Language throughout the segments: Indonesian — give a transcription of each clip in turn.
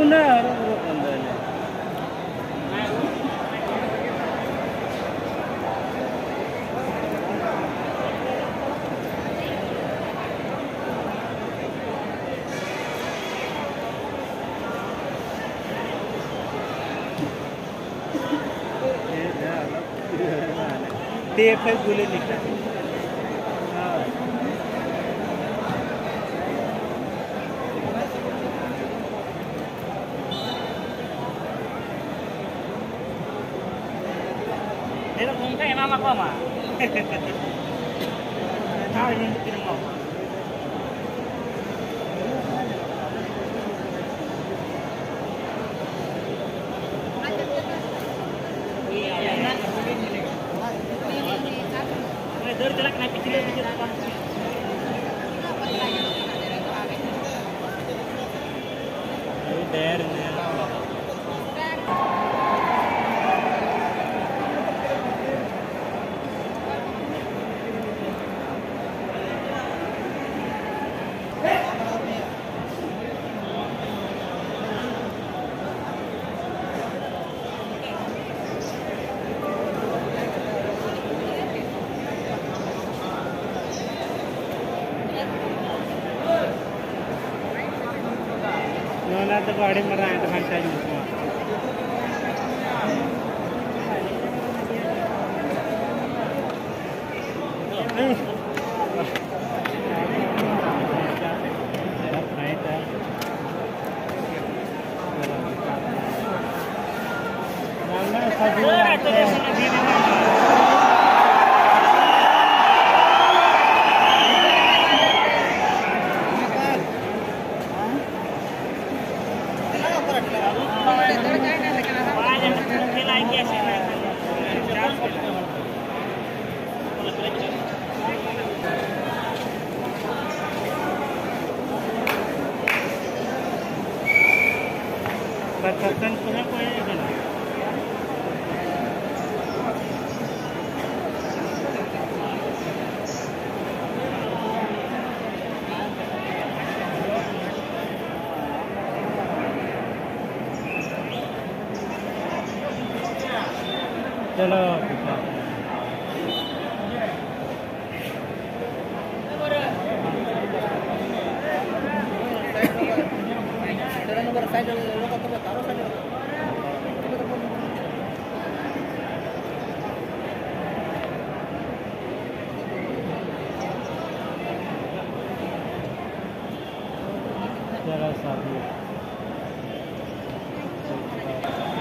Não, não, não. anak mama. Tahu ini bikin mama. There and there.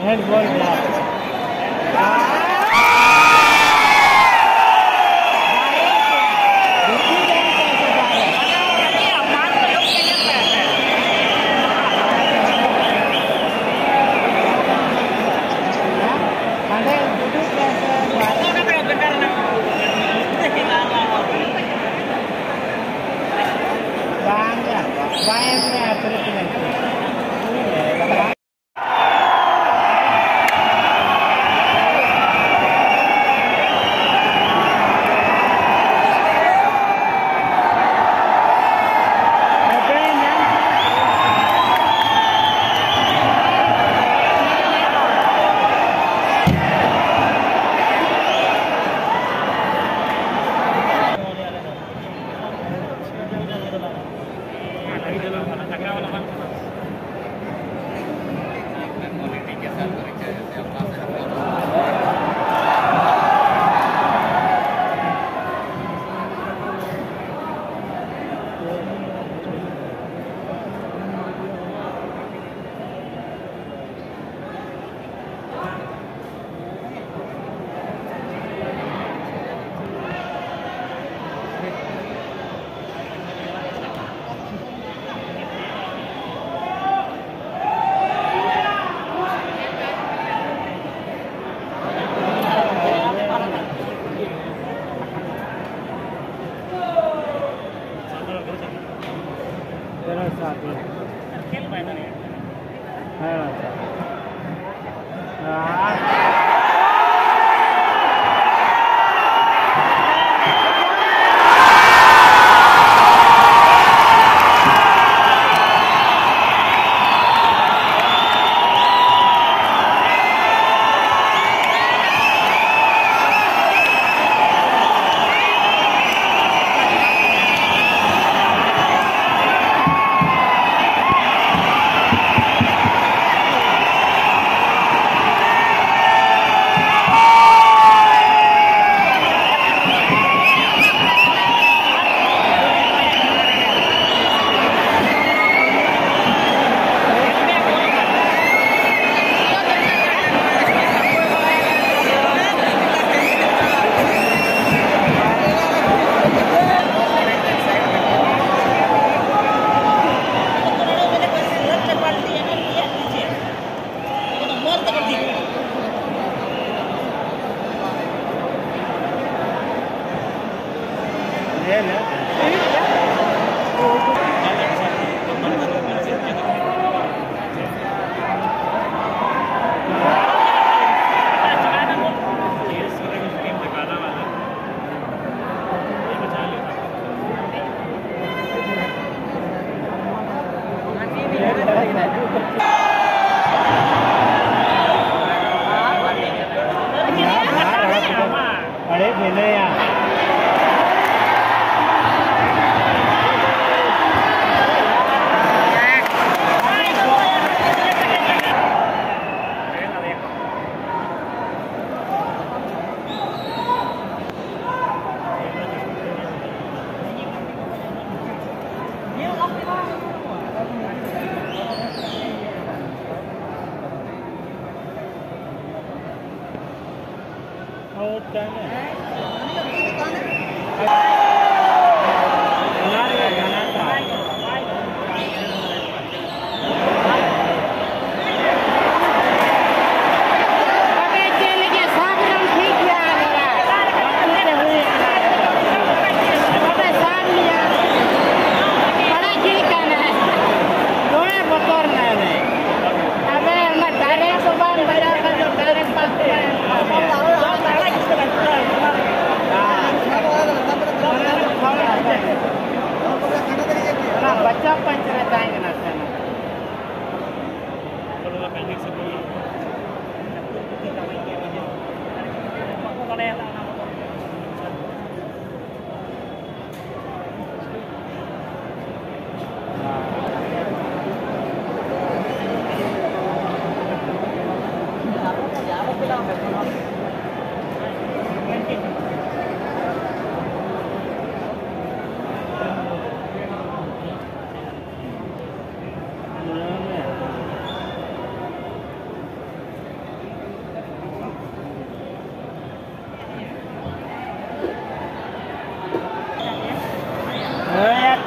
head right now.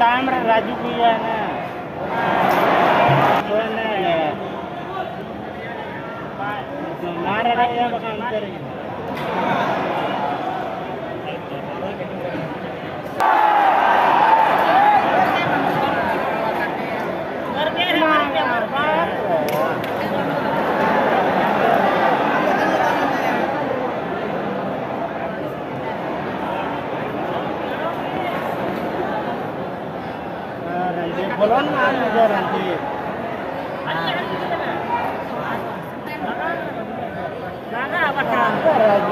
kamera raju ko yan ah. Wala na. Mara na bulan ada nanti nah, nah, apa kantor lagi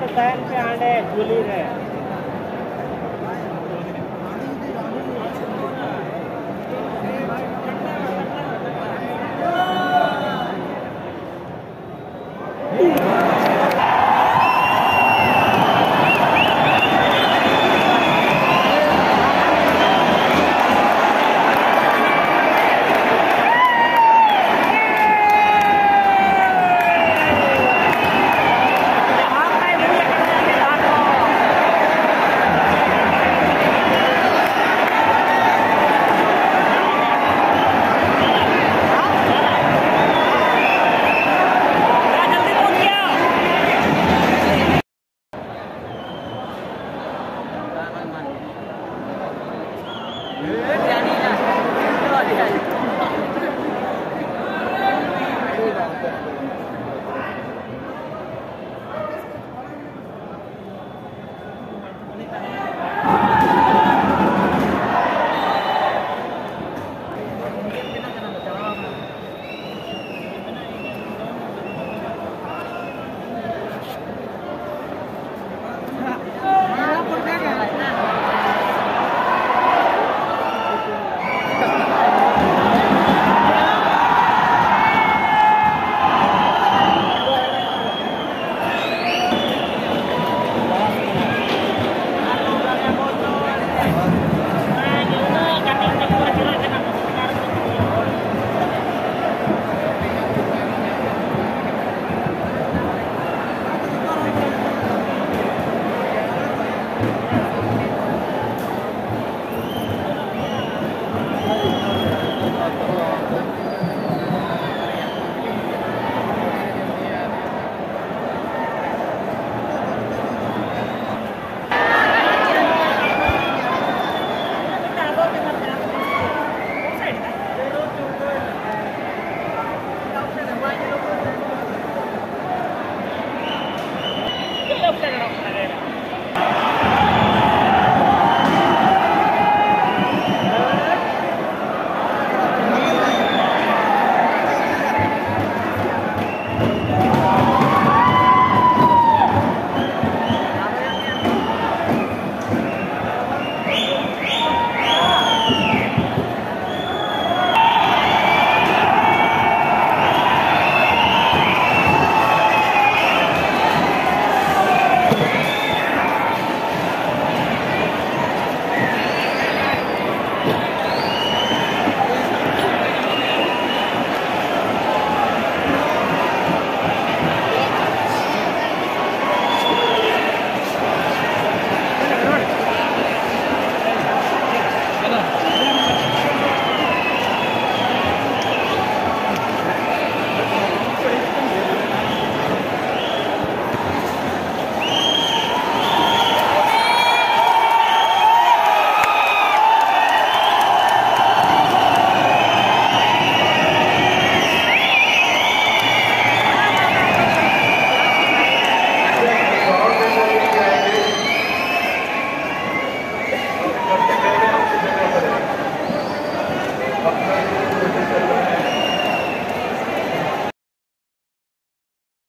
तो time पे आने है गुली है।